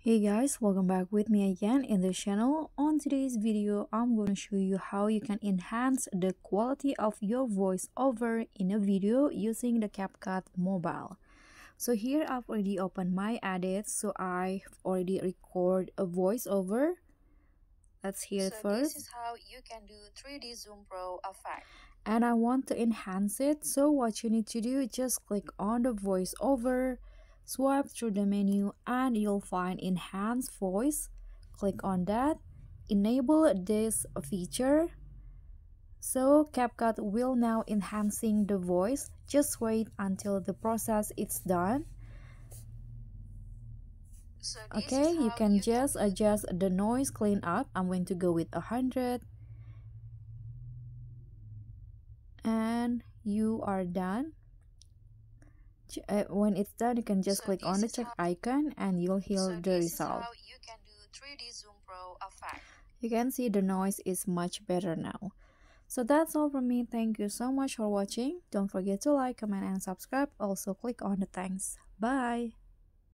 Hey guys, welcome back with me again in the channel. On today's video, I'm going to show you how you can enhance the quality of your voiceover in a video using the CapCut mobile. So here I've already opened my edit, so I've already record a voiceover. Let's hear so it first. this is how you can do 3D Zoom Pro effect. And I want to enhance it, so what you need to do, is just click on the voiceover Swipe through the menu and you'll find Enhance Voice. Click on that. Enable this feature. So CapCut will now enhancing the voice. Just wait until the process is done. So okay, you can you just can adjust the noise clean up. I'm going to go with a hundred. And you are done uh, when it's done you can just so click on the check icon and you'll hear so the result. you can do 3d zoom pro you can see the noise is much better now. So that's all from me. Thank you so much for watching. Don't forget to like comment and subscribe. Also click on the thanks. Bye